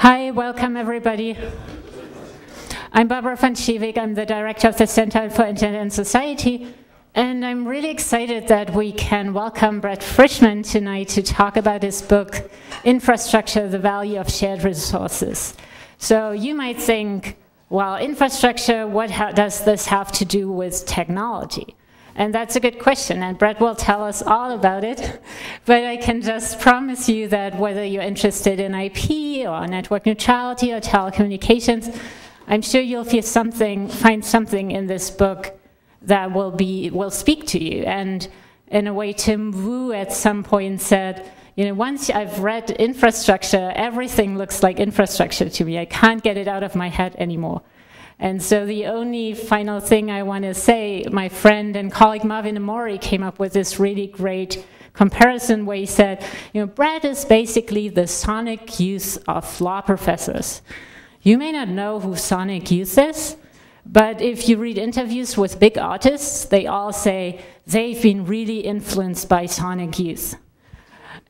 Hi, welcome everybody. I'm Barbara van Schewick. I'm the director of the Center for Internet and Society. And I'm really excited that we can welcome Brett Frischmann tonight to talk about his book, Infrastructure, the Value of Shared Resources. So you might think, well, infrastructure, what does this have to do with technology? And that's a good question, and Brett will tell us all about it. But I can just promise you that whether you're interested in IP or network neutrality or telecommunications, I'm sure you'll feel something, find something in this book that will be will speak to you. And in a way, Tim Wu at some point said, you know, once I've read infrastructure, everything looks like infrastructure to me. I can't get it out of my head anymore. And so the only final thing I want to say, my friend and colleague Marvin Ammori came up with this really great comparison where he said, you know, Brett is basically the sonic youth of law professors. You may not know who sonic youth is, but if you read interviews with big artists, they all say they've been really influenced by sonic youth.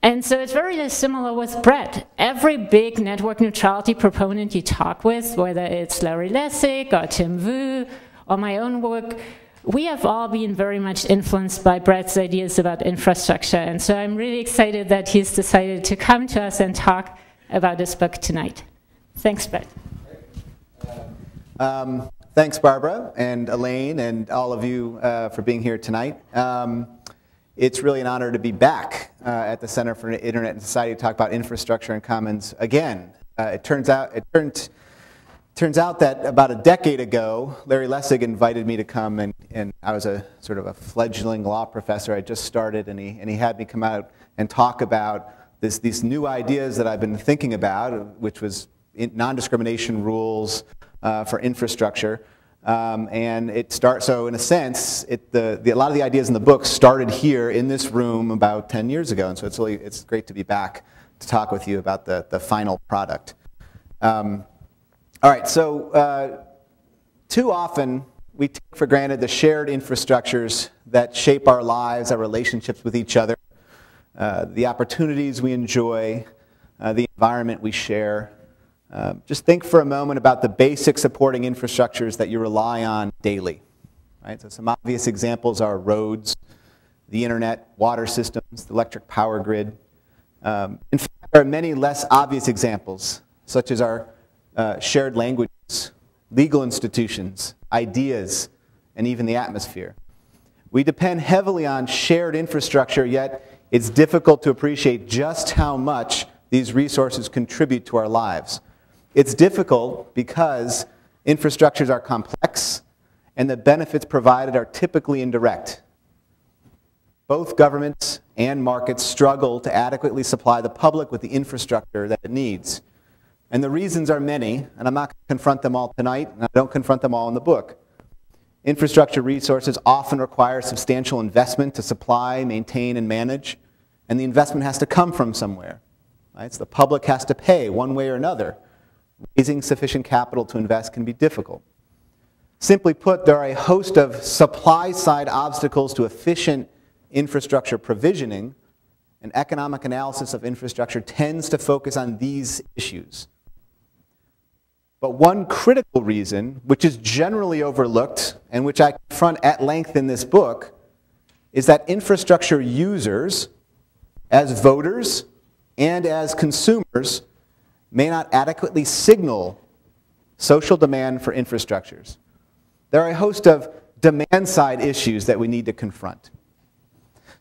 And so it's very similar with Brett. Every big network neutrality proponent you talk with, whether it's Larry Lessig or Tim Wu or my own work, we have all been very much influenced by Brett's ideas about infrastructure. And so I'm really excited that he's decided to come to us and talk about this book tonight. Thanks, Brett. Um, thanks, Barbara and Elaine and all of you uh, for being here tonight. Um, it's really an honor to be back uh, at the Center for Internet and Society to talk about infrastructure and commons again. Uh, it turns out it turned turns out that about a decade ago, Larry Lessig invited me to come, and, and I was a sort of a fledgling law professor. I just started, and he, and he had me come out and talk about this, these new ideas that I've been thinking about, which was non-discrimination rules uh, for infrastructure. Um, and it starts, so in a sense, it, the, the, a lot of the ideas in the book started here in this room about 10 years ago. And so it's really, it's great to be back to talk with you about the, the final product. Um, all right, so uh, too often we take for granted the shared infrastructures that shape our lives, our relationships with each other, uh, the opportunities we enjoy, uh, the environment we share. Uh, just think for a moment about the basic supporting infrastructures that you rely on daily. Right? So some obvious examples are roads, the internet, water systems, the electric power grid. Um, in fact, there are many less obvious examples, such as our uh, shared languages, legal institutions, ideas, and even the atmosphere. We depend heavily on shared infrastructure, yet it's difficult to appreciate just how much these resources contribute to our lives. It's difficult because infrastructures are complex and the benefits provided are typically indirect. Both governments and markets struggle to adequately supply the public with the infrastructure that it needs. And the reasons are many, and I'm not going to confront them all tonight, and I don't confront them all in the book. Infrastructure resources often require substantial investment to supply, maintain, and manage, and the investment has to come from somewhere. Right? So the public has to pay one way or another raising sufficient capital to invest can be difficult. Simply put, there are a host of supply side obstacles to efficient infrastructure provisioning, and economic analysis of infrastructure tends to focus on these issues. But one critical reason, which is generally overlooked and which I confront at length in this book, is that infrastructure users, as voters and as consumers, may not adequately signal social demand for infrastructures. There are a host of demand side issues that we need to confront.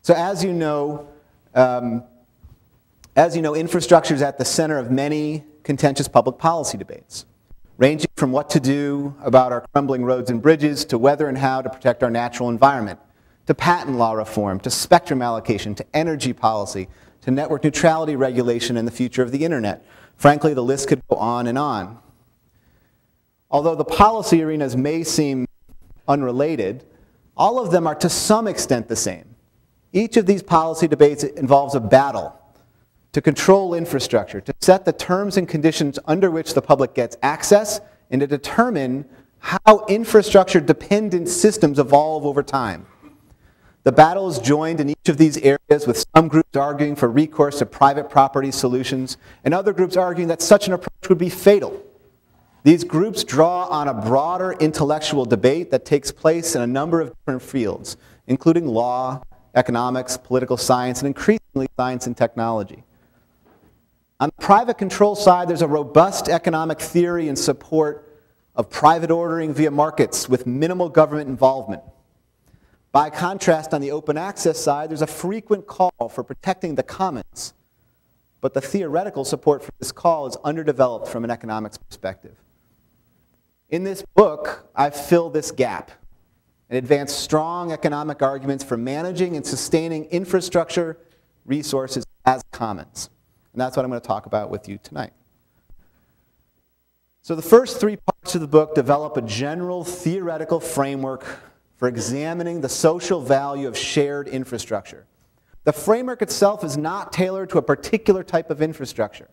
So as you know, um, as you know, infrastructure is at the center of many contentious public policy debates, ranging from what to do about our crumbling roads and bridges to whether and how to protect our natural environment, to patent law reform, to spectrum allocation, to energy policy, to network neutrality regulation and the future of the internet. Frankly, the list could go on and on. Although the policy arenas may seem unrelated, all of them are to some extent the same. Each of these policy debates involves a battle to control infrastructure, to set the terms and conditions under which the public gets access, and to determine how infrastructure dependent systems evolve over time. The battle is joined in each of these areas, with some groups arguing for recourse to private property solutions, and other groups arguing that such an approach would be fatal. These groups draw on a broader intellectual debate that takes place in a number of different fields, including law, economics, political science, and increasingly science and technology. On the private control side, there's a robust economic theory in support of private ordering via markets with minimal government involvement. By contrast, on the open access side, there's a frequent call for protecting the commons, but the theoretical support for this call is underdeveloped from an economics perspective. In this book, I fill this gap and advance strong economic arguments for managing and sustaining infrastructure resources as commons. And that's what I'm going to talk about with you tonight. So, the first three parts of the book develop a general theoretical framework for examining the social value of shared infrastructure. The framework itself is not tailored to a particular type of infrastructure.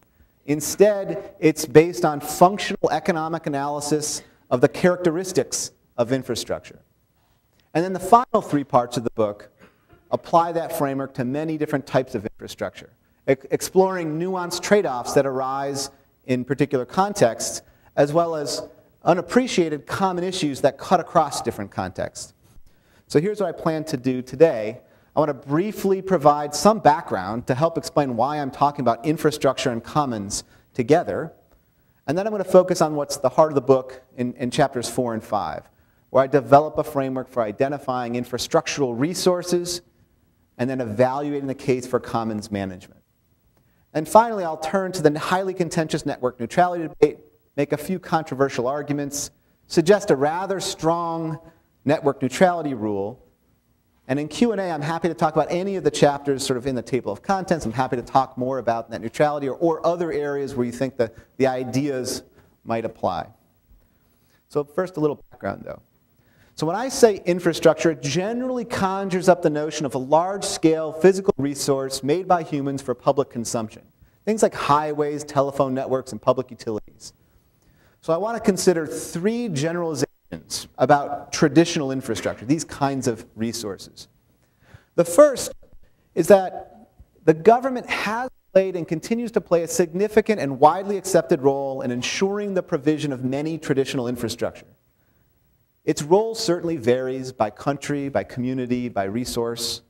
Instead, it's based on functional economic analysis of the characteristics of infrastructure. And then the final three parts of the book apply that framework to many different types of infrastructure, exploring nuanced trade offs that arise in particular contexts, as well as unappreciated common issues that cut across different contexts. So here's what I plan to do today. I want to briefly provide some background to help explain why I'm talking about infrastructure and commons together. And then I'm going to focus on what's the heart of the book in, in chapters four and five, where I develop a framework for identifying infrastructural resources and then evaluating the case for commons management. And finally, I'll turn to the highly contentious network neutrality debate, make a few controversial arguments, suggest a rather strong network neutrality rule. And in Q&A, I'm happy to talk about any of the chapters sort of in the table of contents. I'm happy to talk more about net neutrality or, or other areas where you think the, the ideas might apply. So first, a little background, though. So when I say infrastructure, it generally conjures up the notion of a large-scale physical resource made by humans for public consumption. Things like highways, telephone networks, and public utilities. So I want to consider three generalizations about traditional infrastructure, these kinds of resources. The first is that the government has played and continues to play a significant and widely accepted role in ensuring the provision of many traditional infrastructure. Its role certainly varies by country, by community, by resource.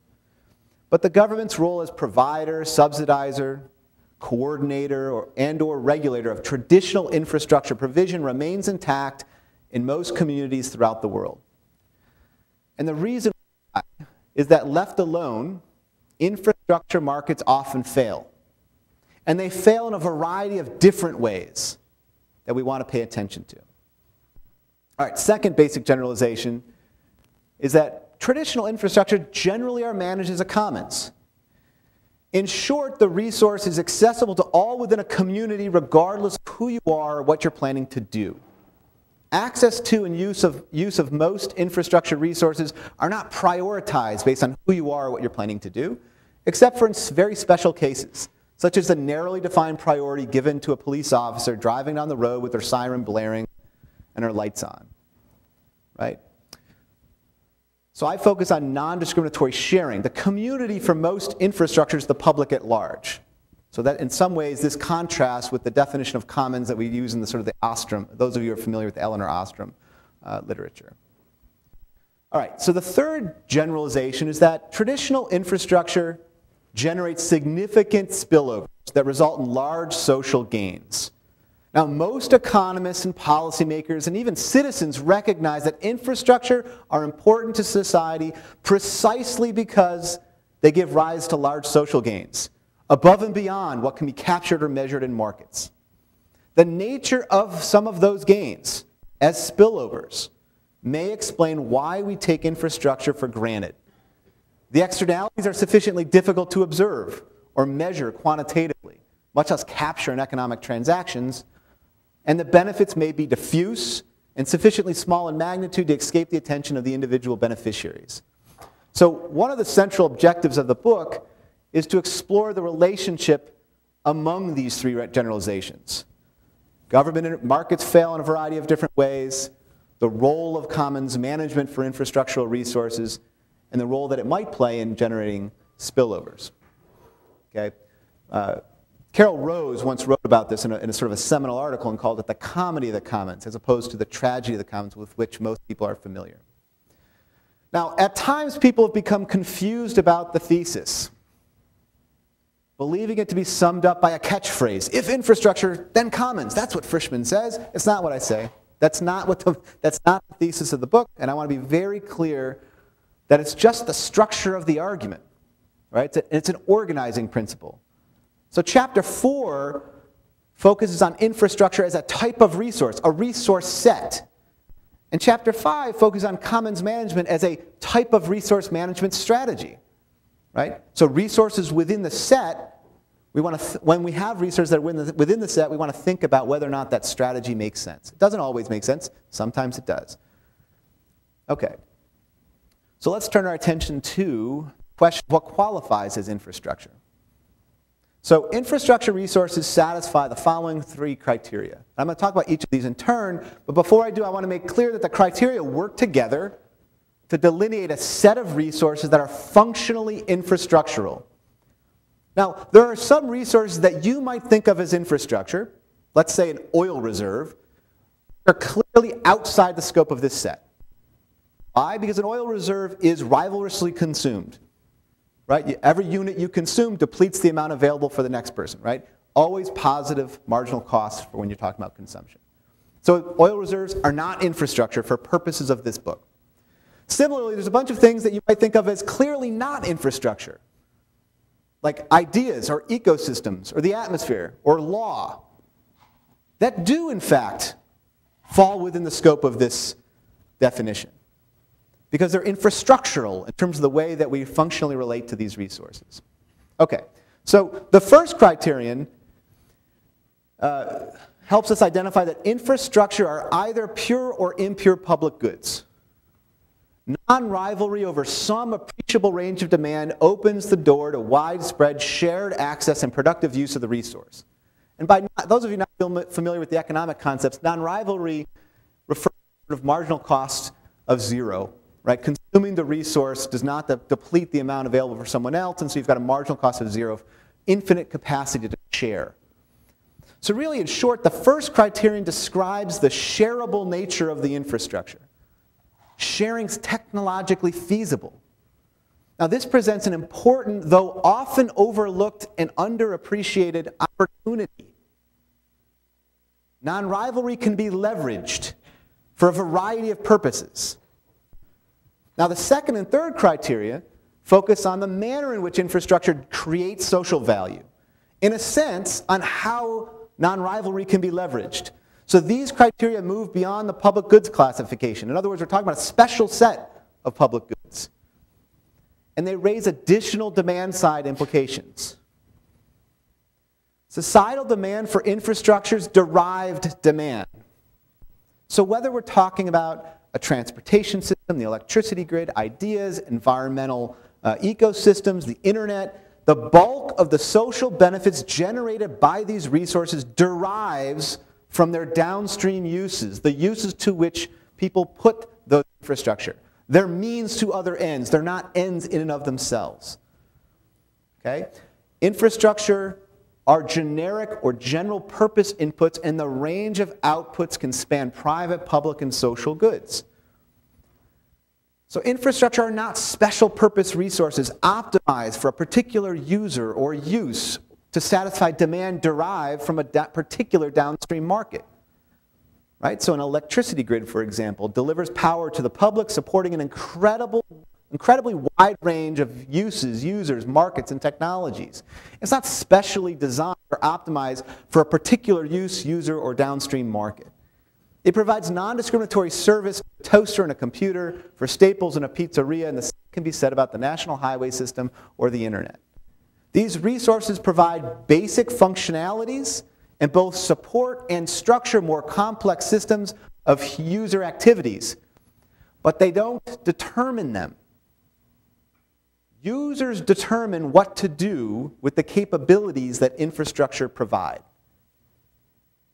But the government's role as provider, subsidizer, coordinator, or, and or regulator of traditional infrastructure provision remains intact in most communities throughout the world. And the reason is that left alone, infrastructure markets often fail. And they fail in a variety of different ways that we want to pay attention to. All right, second basic generalization is that traditional infrastructure generally are managed as a commons. In short, the resource is accessible to all within a community regardless of who you are or what you're planning to do. Access to and use of, use of most infrastructure resources are not prioritized based on who you are or what you're planning to do, except for in very special cases, such as the narrowly defined priority given to a police officer driving down the road with her siren blaring and her lights on. Right? So I focus on non discriminatory sharing. The community for most infrastructure is the public at large. So that in some ways, this contrasts with the definition of commons that we use in the sort of the Ostrom, those of you who are familiar with Elinor Ostrom uh, literature. All right, so the third generalization is that traditional infrastructure generates significant spillovers that result in large social gains. Now, most economists and policymakers and even citizens recognize that infrastructure are important to society precisely because they give rise to large social gains above and beyond what can be captured or measured in markets. The nature of some of those gains as spillovers may explain why we take infrastructure for granted. The externalities are sufficiently difficult to observe or measure quantitatively, much less capture in economic transactions, and the benefits may be diffuse and sufficiently small in magnitude to escape the attention of the individual beneficiaries. So, one of the central objectives of the book is to explore the relationship among these three generalizations. Government markets fail in a variety of different ways, the role of commons management for infrastructural resources, and the role that it might play in generating spillovers. Okay? Uh, Carol Rose once wrote about this in a, in a, sort of a seminal article and called it the comedy of the commons, as opposed to the tragedy of the commons with which most people are familiar. Now, at times people have become confused about the thesis, believing it to be summed up by a catchphrase if infrastructure, then commons. That's what Frischmann says. It's not what I say. That's not, what the, that's not the thesis of the book, and I want to be very clear that it's just the structure of the argument. Right? It's, a, it's an organizing principle. So, chapter four focuses on infrastructure as a type of resource, a resource set. And chapter five focuses on commons management as a type of resource management strategy. Right? So, resources within the set, we want to when we have resources that are within the, within the set, we want to think about whether or not that strategy makes sense. It doesn't always make sense, sometimes it does. Okay. So, let's turn our attention to question what qualifies as infrastructure. So infrastructure resources satisfy the following three criteria. I'm going to talk about each of these in turn, but before I do, I want to make clear that the criteria work together to delineate a set of resources that are functionally infrastructural. Now, there are some resources that you might think of as infrastructure, let's say an oil reserve, are clearly outside the scope of this set. Why? Because an oil reserve is rivalrously consumed right? Every unit you consume depletes the amount available for the next person, right? Always positive marginal costs for when you're talking about consumption. So oil reserves are not infrastructure for purposes of this book. Similarly, there's a bunch of things that you might think of as clearly not infrastructure, like ideas or ecosystems or the atmosphere or law, that do in fact fall within the scope of this definition because they're infrastructural in terms of the way that we functionally relate to these resources. Okay, so the first criterion uh, helps us identify that infrastructure are either pure or impure public goods. Non rivalry over some appreciable range of demand opens the door to widespread shared access and productive use of the resource. And by those of you not familiar with the economic concepts, non rivalry refers to marginal costs of zero right? Consuming the resource does not de deplete the amount available for someone else, and so you've got a marginal cost of zero, infinite capacity to share. So really, in short, the first criterion describes the shareable nature of the infrastructure. Sharing's technologically feasible. Now, this presents an important, though often overlooked and underappreciated opportunity. Non rivalry can be leveraged for a variety of purposes. Now, the second and third criteria focus on the manner in which infrastructure creates social value. In a sense, on how non rivalry can be leveraged. So these criteria move beyond the public goods classification. In other words, we're talking about a special set of public goods. And they raise additional demand side implications. Societal demand for infrastructure's derived demand. So whether we're talking about a transportation system, the electricity grid, ideas, environmental uh, ecosystems, the internet. The bulk of the social benefits generated by these resources derives from their downstream uses, the uses to which people put the infrastructure. They're means to other ends. They're not ends in and of themselves. Okay? Infrastructure are generic or general purpose inputs, and the range of outputs can span private, public, and social goods. So, infrastructure are not special purpose resources optimized for a particular user or use to satisfy demand derived from a particular downstream market. Right? So, an electricity grid, for example, delivers power to the public, supporting an incredible incredibly wide range of uses, users, markets, and technologies. It's not specially designed or optimized for a particular use, user, or downstream market. It provides non-discriminatory service for a toaster and a computer, for staples and a pizzeria, and the same can be said about the national highway system or the internet. These resources provide basic functionalities and both support and structure more complex systems of user activities, but they don't determine them. Users determine what to do with the capabilities that infrastructure provide.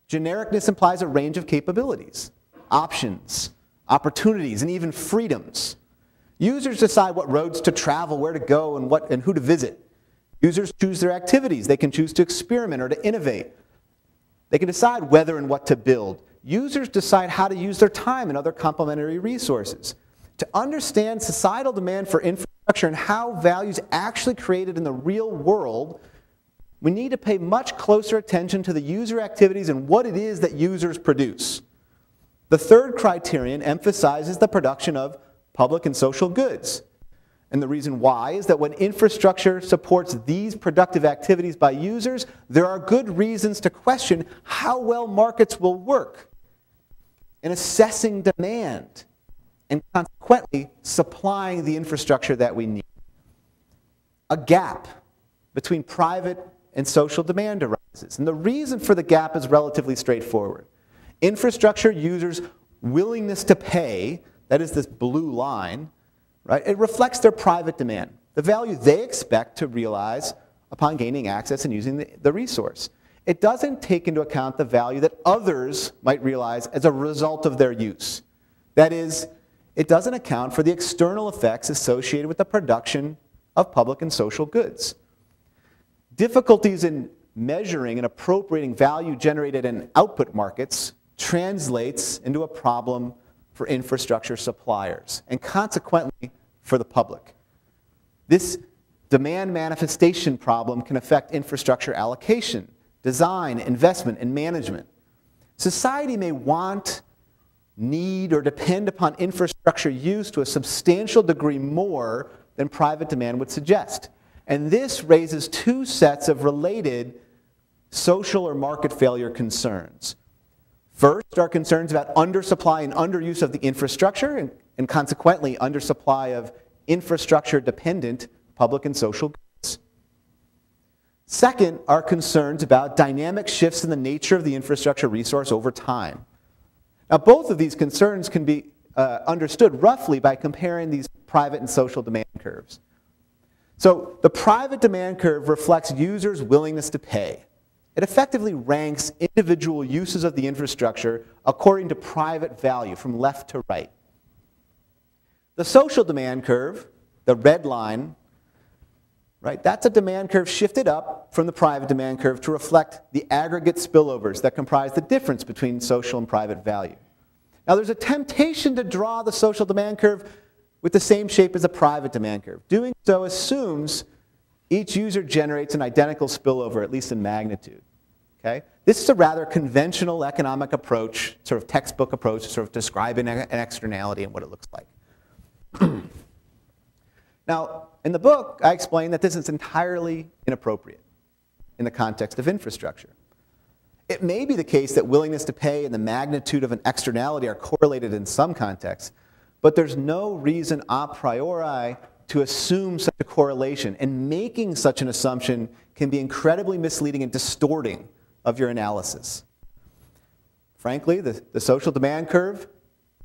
Genericness implies a range of capabilities, options, opportunities, and even freedoms. Users decide what roads to travel, where to go, and, what, and who to visit. Users choose their activities. They can choose to experiment or to innovate. They can decide whether and what to build. Users decide how to use their time and other complementary resources. To understand societal demand for infrastructure and how value is actually created in the real world, we need to pay much closer attention to the user activities and what it is that users produce. The third criterion emphasizes the production of public and social goods. And the reason why is that when infrastructure supports these productive activities by users, there are good reasons to question how well markets will work in assessing demand and consequently supplying the infrastructure that we need. A gap between private and social demand arises. And the reason for the gap is relatively straightforward. Infrastructure users' willingness to pay, that is this blue line, right? It reflects their private demand, the value they expect to realize upon gaining access and using the, the resource. It doesn't take into account the value that others might realize as a result of their use. That is, it doesn't account for the external effects associated with the production of public and social goods. Difficulties in measuring and appropriating value generated in output markets translates into a problem for infrastructure suppliers and consequently for the public. This demand manifestation problem can affect infrastructure allocation, design, investment, and management. Society may want, need, or depend upon infrastructure use to a substantial degree more than private demand would suggest. And this raises two sets of related social or market failure concerns. First are concerns about undersupply and underuse of the infrastructure, and, and consequently, undersupply of infrastructure dependent public and social goods. Second are concerns about dynamic shifts in the nature of the infrastructure resource over time. Now, both of these concerns can be uh, understood roughly by comparing these private and social demand curves. So, the private demand curve reflects users' willingness to pay. It effectively ranks individual uses of the infrastructure according to private value from left to right. The social demand curve, the red line, right, that's a demand curve shifted up from the private demand curve to reflect the aggregate spillovers that comprise the difference between social and private value. Now, there's a temptation to draw the social demand curve with the same shape as a private demand curve. Doing so assumes each user generates an identical spillover, at least in magnitude. Okay? This is a rather conventional economic approach, sort of textbook approach, to sort of describing an externality and what it looks like. now, in the book, I explain that this is entirely inappropriate in the context of infrastructure. It may be the case that willingness to pay and the magnitude of an externality are correlated in some contexts, but there's no reason a priori to assume such a correlation, and making such an assumption can be incredibly misleading and distorting of your analysis. Frankly, the, the social demand curve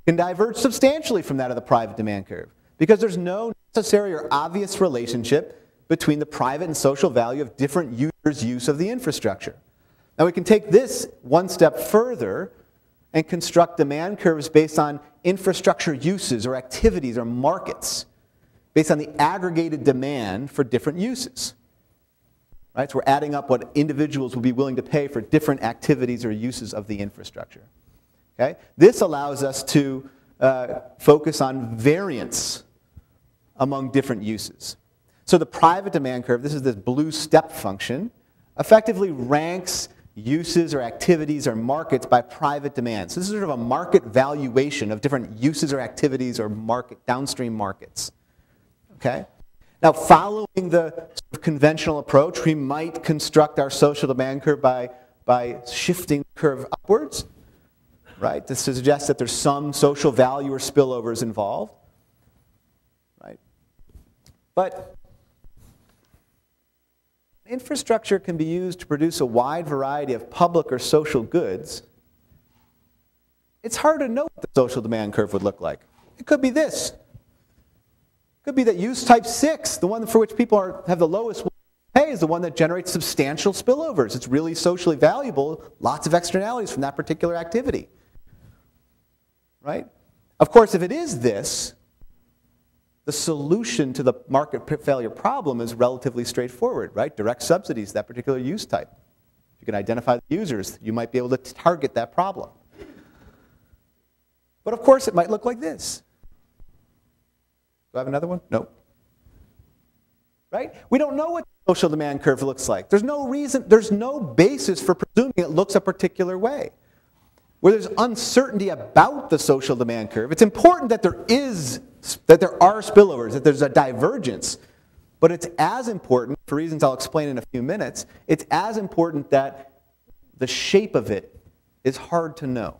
can diverge substantially from that of the private demand curve because there's no necessary or obvious relationship between the private and social value of different users' use of the infrastructure. Now, we can take this one step further and construct demand curves based on infrastructure uses or activities or markets based on the aggregated demand for different uses. Right? So we're adding up what individuals will be willing to pay for different activities or uses of the infrastructure. Okay? This allows us to uh, focus on variance among different uses. So the private demand curve, this is this blue step function, effectively ranks uses or activities or markets by private demand. So this is sort of a market valuation of different uses or activities or market downstream markets. Okay? Now, following the sort of conventional approach, we might construct our social demand curve by, by shifting the curve upwards, right? This suggests that there's some social value or spillovers involved, right? But infrastructure can be used to produce a wide variety of public or social goods. It's hard to know what the social demand curve would look like. It could be this could be that use type 6, the one for which people are, have the lowest pay, is the one that generates substantial spillovers. It's really socially valuable, lots of externalities from that particular activity. Right? Of course, if it is this, the solution to the market failure problem is relatively straightforward, right? Direct subsidies, that particular use type. If you can identify the users, you might be able to target that problem. But of course, it might look like this. Do I have another one? Nope. Right? We don't know what the social demand curve looks like. There's no reason, there's no basis for presuming it looks a particular way. Where there's uncertainty about the social demand curve, it's important that there is that there are spillovers, that there's a divergence. But it's as important, for reasons I'll explain in a few minutes, it's as important that the shape of it is hard to know,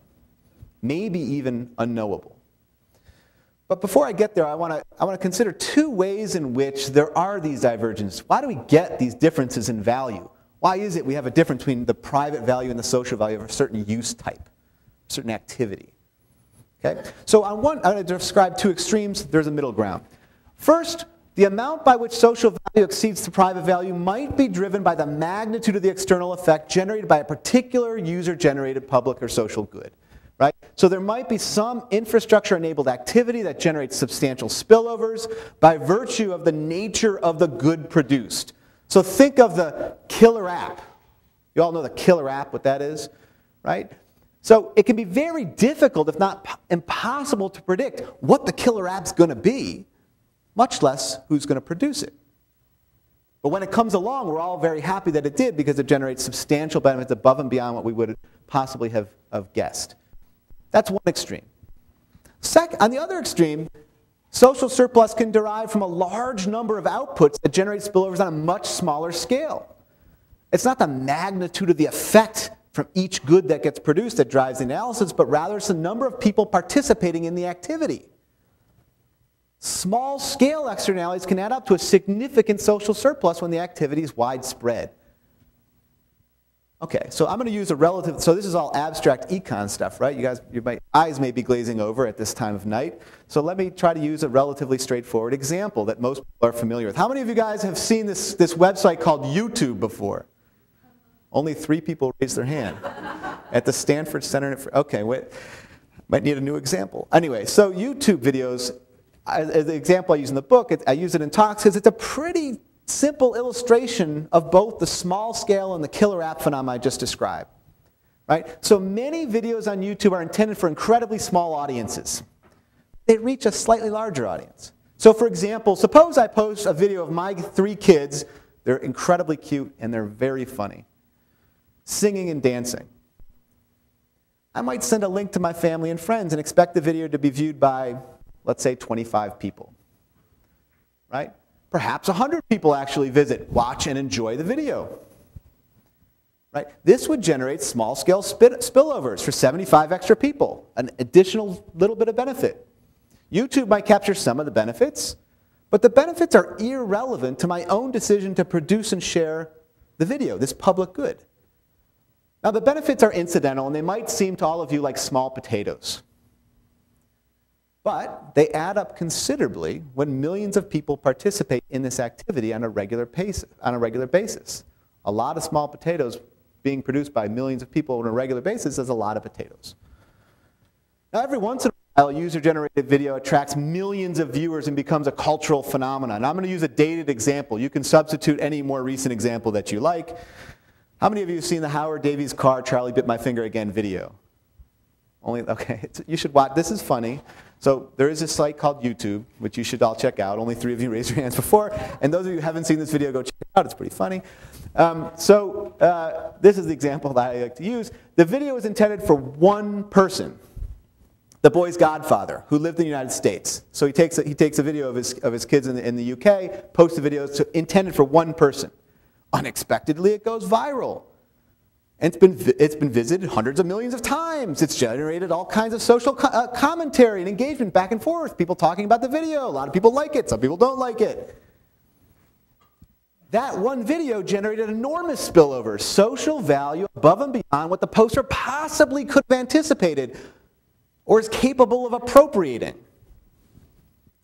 maybe even unknowable. But before I get there, I want to I want to consider two ways in which there are these divergences. Why do we get these differences in value? Why is it we have a difference between the private value and the social value of a certain use type, certain activity? Okay? So I'm going to describe two extremes. There's a middle ground. First, the amount by which social value exceeds the private value might be driven by the magnitude of the external effect generated by a particular user-generated public or social good. So there might be some infrastructure-enabled activity that generates substantial spillovers by virtue of the nature of the good produced. So think of the killer app. You all know the killer app, what that is, right? So it can be very difficult, if not impossible, to predict what the killer app's going to be, much less who's going to produce it. But when it comes along, we're all very happy that it did because it generates substantial benefits above and beyond what we would possibly have, have guessed. That's one extreme. On the other extreme, social surplus can derive from a large number of outputs that generate spillovers on a much smaller scale. It's not the magnitude of the effect from each good that gets produced that drives the analysis, but rather it's the number of people participating in the activity. Small scale externalities can add up to a significant social surplus when the activity is widespread. Okay, so I'm going to use a relative, so this is all abstract econ stuff, right? You guys, your eyes may be glazing over at this time of night. So let me try to use a relatively straightforward example that most people are familiar with. How many of you guys have seen this, this website called YouTube before? Only three people raised their hand at the Stanford Center. Okay, wait, might need a new example. Anyway, so YouTube videos, as the example I use in the book, I use it in talks because it's a pretty simple illustration of both the small scale and the killer app phenomenon I just described. Right? So many videos on YouTube are intended for incredibly small audiences. They reach a slightly larger audience. So for example, suppose I post a video of my three kids. They're incredibly cute and they're very funny singing and dancing. I might send a link to my family and friends and expect the video to be viewed by, let's say, 25 people. Right? Perhaps 100 people actually visit, watch, and enjoy the video. Right? This would generate small scale spillovers for 75 extra people, an additional little bit of benefit. YouTube might capture some of the benefits, but the benefits are irrelevant to my own decision to produce and share the video, this public good. Now, the benefits are incidental, and they might seem to all of you like small potatoes. But they add up considerably when millions of people participate in this activity on a regular, pace, on a regular basis. A lot of small potatoes being produced by millions of people on a regular basis is a lot of potatoes. Now, every once in a while, user-generated video attracts millions of viewers and becomes a cultural phenomenon. I'm going to use a dated example. You can substitute any more recent example that you like. How many of you have seen the Howard Davies-Carr Charlie Bit My Finger Again video? Only, okay, you should watch, this is funny. So there is a site called YouTube, which you should all check out. Only three of you raised your hands before. And those of you who haven't seen this video, go check it out. It's pretty funny. Um, so uh, this is the example that I like to use. The video is intended for one person, the boy's godfather, who lived in the United States. So he takes a, he takes a video of his, of his kids in the, in the UK, posts the video intended for one person. Unexpectedly, it goes viral. And it's been, it's been visited hundreds of millions of times. It's generated all kinds of social co uh, commentary and engagement back and forth. People talking about the video. A lot of people like it. Some people don't like it. That one video generated enormous spillover, social value above and beyond what the poster possibly could have anticipated or is capable of appropriating.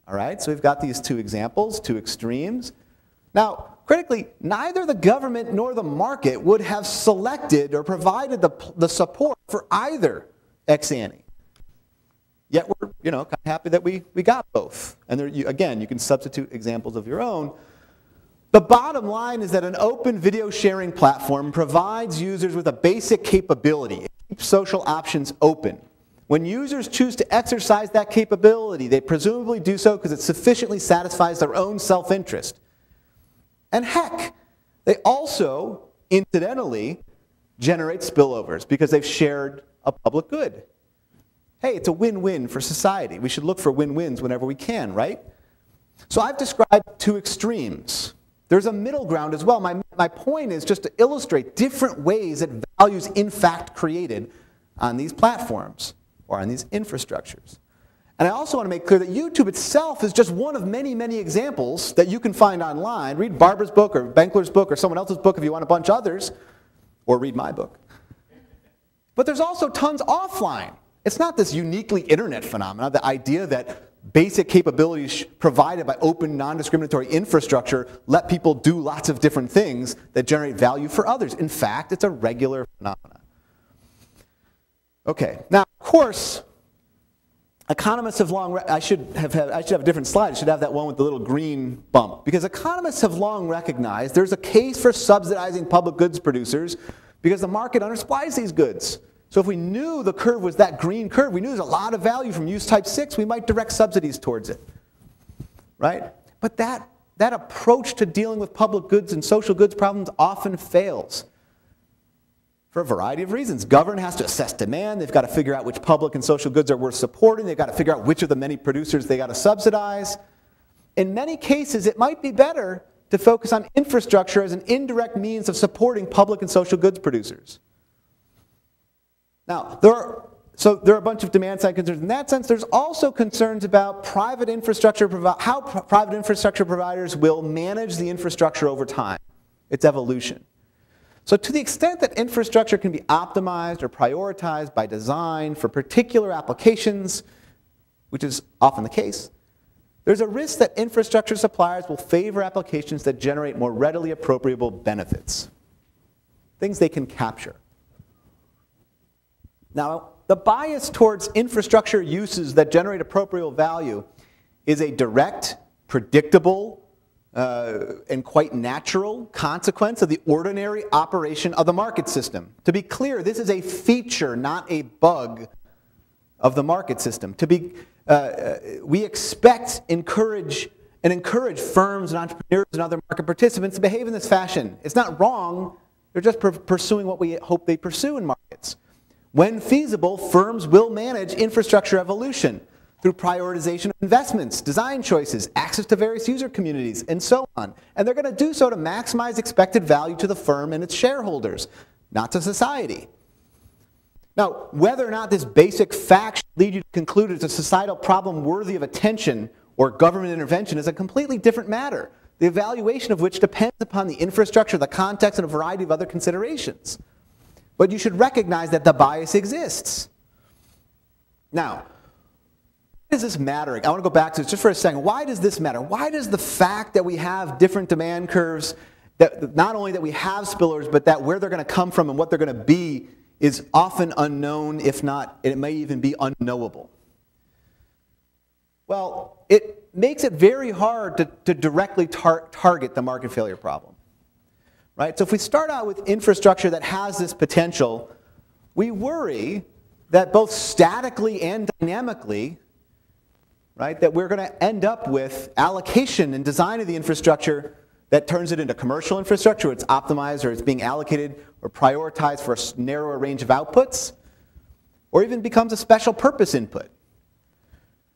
All right, so we've got these two examples, two extremes. Now, critically, neither the government nor the market would have selected or provided the, the support for either ex ante. yet we're you know, kind of happy that we, we got both. And there, you, again, you can substitute examples of your own. The bottom line is that an open video sharing platform provides users with a basic capability. It keeps social options open. When users choose to exercise that capability, they presumably do so because it sufficiently satisfies their own self interest. And heck, they also, incidentally, generate spillovers because they've shared a public good. Hey, it's a win win for society. We should look for win wins whenever we can, right? So I've described two extremes. There's a middle ground as well. My, my point is just to illustrate different ways that values, in fact, created on these platforms or on these infrastructures. And I also want to make clear that YouTube itself is just one of many, many examples that you can find online. Read Barbara's book or Benkler's book or someone else's book if you want a bunch others, or read my book. But there's also tons offline. It's not this uniquely internet phenomenon, the idea that basic capabilities provided by open, non-discriminatory infrastructure let people do lots of different things that generate value for others. In fact, it's a regular phenomenon. Okay, now of course, economists have long, I should have, had, I should have a different slide, I should have that one with the little green bump. Because economists have long recognized there's a case for subsidizing public goods producers because the market undersupplies these goods. So if we knew the curve was that green curve, we knew there's a lot of value from use type 6, we might direct subsidies towards it. Right? But that, that approach to dealing with public goods and social goods problems often fails for a variety of reasons. Government has to assess demand, they've got to figure out which public and social goods are worth supporting, they've got to figure out which of the many producers they got to subsidize. In many cases, it might be better to focus on infrastructure as an indirect means of supporting public and social goods producers. Now, there are, so there are a bunch of demand side concerns. In that sense, there's also concerns about private infrastructure, how private infrastructure providers will manage the infrastructure over time, its evolution. So to the extent that infrastructure can be optimized or prioritized by design for particular applications, which is often the case, there's a risk that infrastructure suppliers will favor applications that generate more readily appropriable benefits, things they can capture. Now, the bias towards infrastructure uses that generate appropriate value is a direct, predictable, uh, and quite natural consequence of the ordinary operation of the market system. To be clear, this is a feature, not a bug of the market system. To be, uh, uh we expect, encourage, and encourage firms and entrepreneurs and other market participants to behave in this fashion. It's not wrong. They're just pursuing what we hope they pursue in markets. When feasible, firms will manage infrastructure evolution through prioritization of investments, design choices, access to various user communities, and so on. And they're going to do so to maximize expected value to the firm and its shareholders, not to society. Now, whether or not this basic fact should lead you to conclude it's a societal problem worthy of attention or government intervention is a completely different matter, the evaluation of which depends upon the infrastructure, the context, and a variety of other considerations. But you should recognize that the bias exists. Now, does this matter? I want to go back to this just for a second. Why does this matter? Why does the fact that we have different demand curves, that not only that we have spillers, but that where they're going to come from and what they're going to be is often unknown, if not, it may even be unknowable? Well, it makes it very hard to, to directly tar target the market failure problem right? So if we start out with infrastructure that has this potential, we worry that both statically and dynamically, right, that we're going to end up with allocation and design of the infrastructure that turns it into commercial infrastructure, it's optimized or it's being allocated or prioritized for a narrower range of outputs, or even becomes a special purpose input.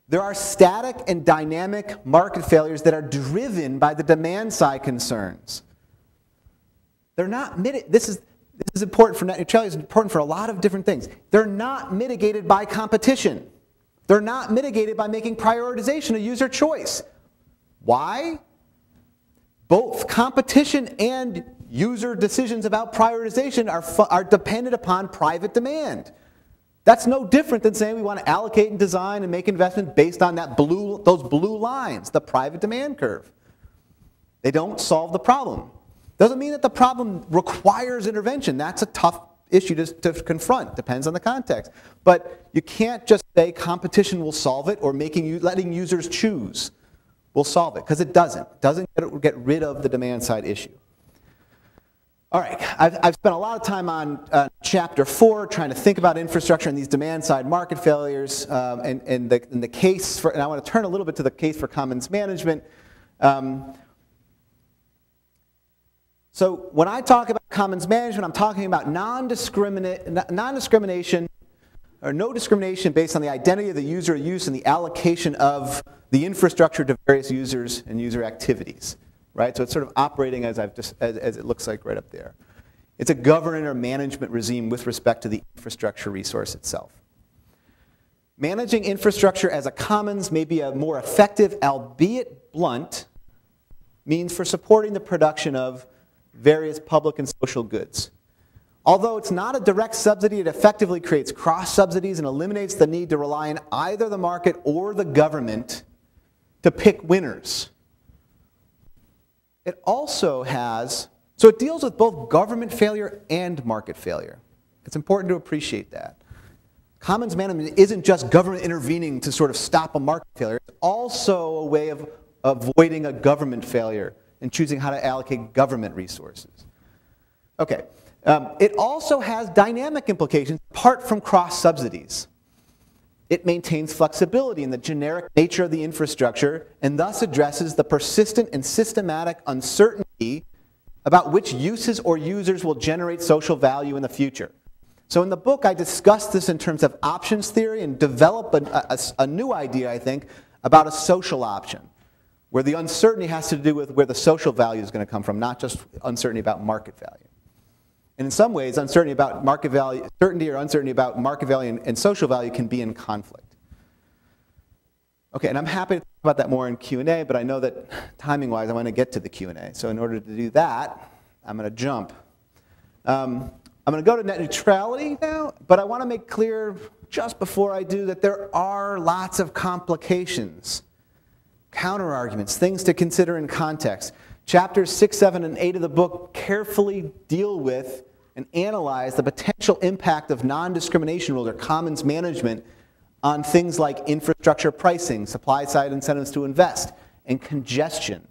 There are static and dynamic market failures that are driven by the demand side concerns. They're not. This is, this is important for net neutrality, it's important for a lot of different things. They're not mitigated by competition. They're not mitigated by making prioritization a user choice. Why? Both competition and user decisions about prioritization are, are dependent upon private demand. That's no different than saying we want to allocate and design and make investment based on that blue, those blue lines, the private demand curve. They don't solve the problem. Doesn't mean that the problem requires intervention. That's a tough issue to, to confront, depends on the context. But you can't just say competition will solve it or making you, letting users choose will solve it, because it doesn't. It doesn't get, get rid of the demand side issue. All right, I've, I've, spent a lot of time on uh, chapter four trying to think about infrastructure and these demand side market failures um, and, and, the, and, the, case for, and I want to turn a little bit to the case for commons management. Um, so when I talk about commons management, I'm talking about non-discrimination or no discrimination based on the identity of the user use and the allocation of the infrastructure to various users and user activities right? So it's sort of operating as, I've just, as, as it looks like right up there. It's a governance or management regime with respect to the infrastructure resource itself. Managing infrastructure as a commons may be a more effective, albeit blunt, means for supporting the production of various public and social goods. Although it's not a direct subsidy, it effectively creates cross subsidies and eliminates the need to rely on either the market or the government to pick winners. It also has, so it deals with both government failure and market failure. It's important to appreciate that. Commons management isn't just government intervening to sort of stop a market failure. It's also a way of avoiding a government failure and choosing how to allocate government resources. Okay. Um, it also has dynamic implications apart from cross subsidies. It maintains flexibility in the generic nature of the infrastructure and thus addresses the persistent and systematic uncertainty about which uses or users will generate social value in the future. So in the book, I discuss this in terms of options theory and develop a, a, a new idea, I think, about a social option, where the uncertainty has to do with where the social value is going to come from, not just uncertainty about market value. And in some ways, uncertainty about market value, certainty or uncertainty about market value and, and social value can be in conflict. Okay, and I'm happy to talk about that more in Q&A, but I know that timing-wise, I want to get to the Q&A. So in order to do that, I'm going to jump. Um, I'm going to go to net neutrality now, but I want to make clear just before I do that there are lots of complications, counterarguments, things to consider in context. Chapters 6, 7, and 8 of the book carefully deal with and analyze the potential impact of non-discrimination rules or commons management on things like infrastructure pricing, supply side incentives to invest, and congestion.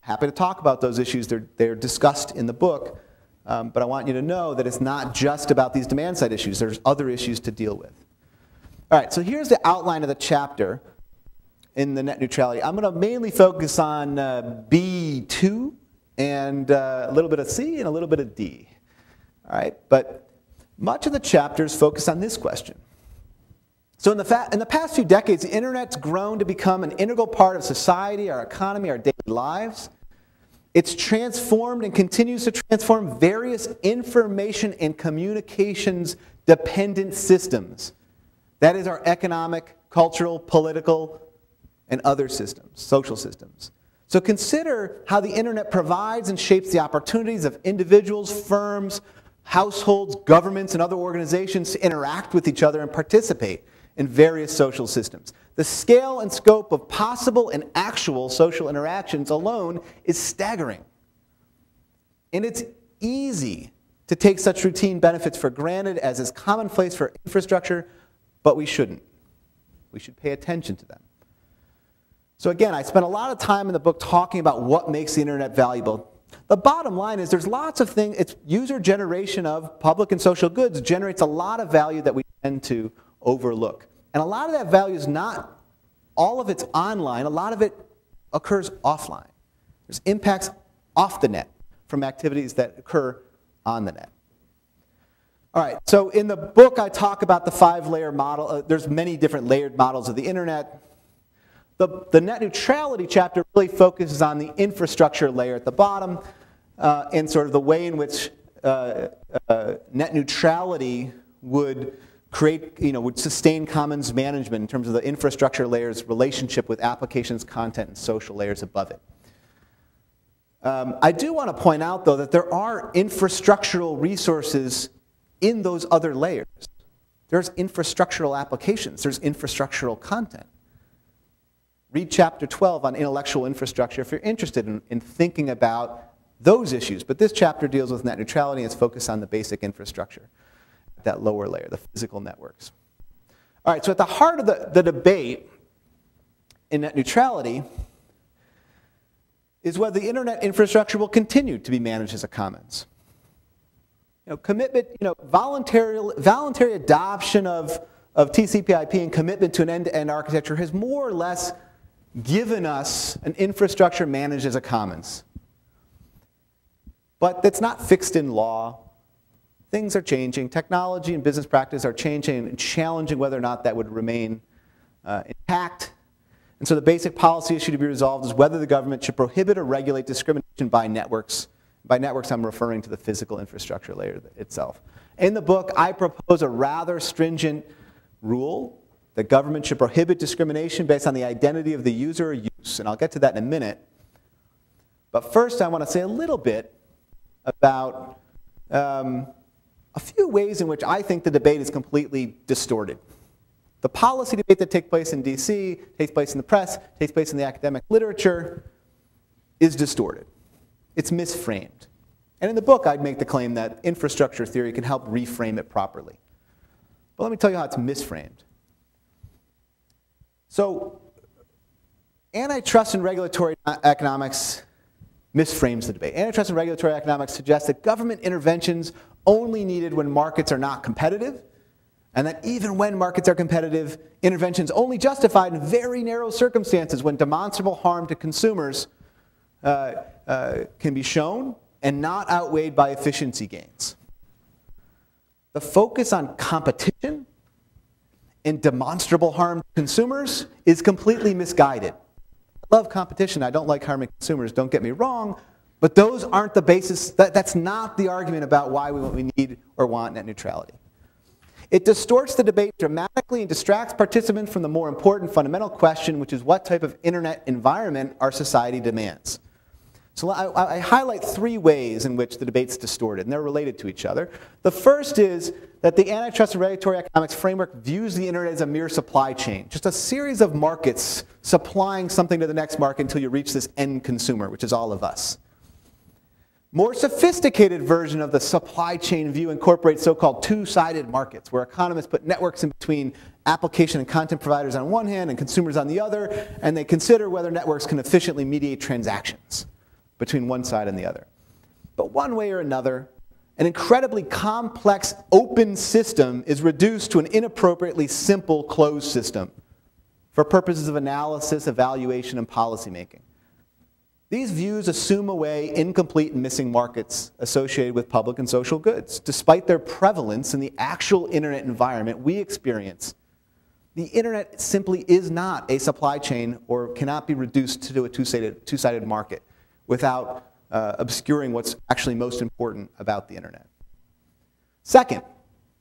Happy to talk about those issues. They're, they're discussed in the book, um, but I want you to know that it's not just about these demand side issues. There's other issues to deal with. All right, so here's the outline of the chapter in the net neutrality. I'm going to mainly focus on uh, B2 and uh, a little bit of C and a little bit of D. All right, but much of the chapters focus on this question. So in the, in the past few decades, the internet's grown to become an integral part of society, our economy, our daily lives. It's transformed and continues to transform various information and communications dependent systems. That is our economic, cultural, political, and other systems, social systems. So consider how the internet provides and shapes the opportunities of individuals, firms, households, governments, and other organizations to interact with each other and participate in various social systems. The scale and scope of possible and actual social interactions alone is staggering. And it's easy to take such routine benefits for granted as is commonplace for infrastructure, but we shouldn't. We should pay attention to them. So again, I spent a lot of time in the book talking about what makes the internet valuable. The bottom line is there's lots of things, it's user generation of public and social goods generates a lot of value that we tend to overlook. And a lot of that value is not, all of it's online, a lot of it occurs offline. There's impacts off the net from activities that occur on the net. All right, so in the book I talk about the five layer model. Uh, there's many different layered models of the internet. The, the net neutrality chapter really focuses on the infrastructure layer at the bottom uh, and sort of the way in which uh, uh, net neutrality would create, you know, would sustain commons management in terms of the infrastructure layer's relationship with applications, content, and social layers above it. Um, I do want to point out, though, that there are infrastructural resources in those other layers. There's infrastructural applications, there's infrastructural content. Read chapter 12 on intellectual infrastructure if you're interested in, in thinking about those issues. But this chapter deals with net neutrality and it's focused on the basic infrastructure, that lower layer, the physical networks. All right, so at the heart of the, the debate in net neutrality is whether the internet infrastructure will continue to be managed as a commons. You know, commitment, you know, voluntary, voluntary adoption of, of TCP/IP and commitment to an end-to-end architecture has more or less given us an infrastructure managed as a commons. But that's not fixed in law. Things are changing. Technology and business practice are changing and challenging whether or not that would remain uh, intact. And so the basic policy issue to be resolved is whether the government should prohibit or regulate discrimination by networks. By networks, I'm referring to the physical infrastructure layer itself. In the book, I propose a rather stringent rule that government should prohibit discrimination based on the identity of the user or use. And I'll get to that in a minute. But first, I want to say a little bit about um, a few ways in which I think the debate is completely distorted. The policy debate that takes place in DC, takes place in the press, takes place in the academic literature, is distorted. It's misframed. And in the book, I'd make the claim that infrastructure theory can help reframe it properly. But let me tell you how it's misframed. So, antitrust and regulatory economics misframes the debate. Antitrust and regulatory economics suggests that government interventions only needed when markets are not competitive, and that even when markets are competitive, interventions only justified in very narrow circumstances when demonstrable harm to consumers uh, uh, can be shown and not outweighed by efficiency gains. The focus on competition and demonstrable harm to consumers is completely misguided I love competition. I don't like harming consumers, don't get me wrong. But those aren't the basis, that, that's not the argument about why we, we need or want net neutrality. It distorts the debate dramatically and distracts participants from the more important fundamental question, which is what type of internet environment our society demands. So I, I, highlight three ways in which the debate's distorted, and they're related to each other. The first is that the antitrust and regulatory economics framework views the internet as a mere supply chain, just a series of markets supplying something to the next market until you reach this end consumer, which is all of us. More sophisticated version of the supply chain view incorporates so-called two-sided markets, where economists put networks in between application and content providers on one hand and consumers on the other, and they consider whether networks can efficiently mediate transactions between one side and the other. But one way or another, an incredibly complex open system is reduced to an inappropriately simple closed system for purposes of analysis, evaluation, and policymaking. These views assume away incomplete and missing markets associated with public and social goods. Despite their prevalence in the actual internet environment we experience, the internet simply is not a supply chain or cannot be reduced to a two-sided market without uh, obscuring what's actually most important about the internet. Second,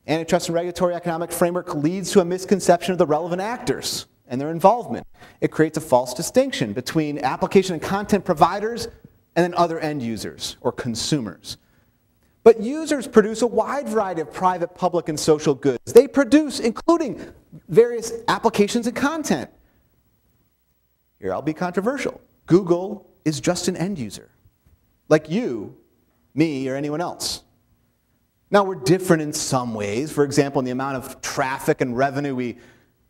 antitrust and regulatory economic framework leads to a misconception of the relevant actors and their involvement. It creates a false distinction between application and content providers and then other end users or consumers. But users produce a wide variety of private, public, and social goods. They produce, including various applications and content. Here, I'll be controversial. Google is just an end user, like you, me, or anyone else. Now, we're different in some ways, for example, in the amount of traffic and revenue we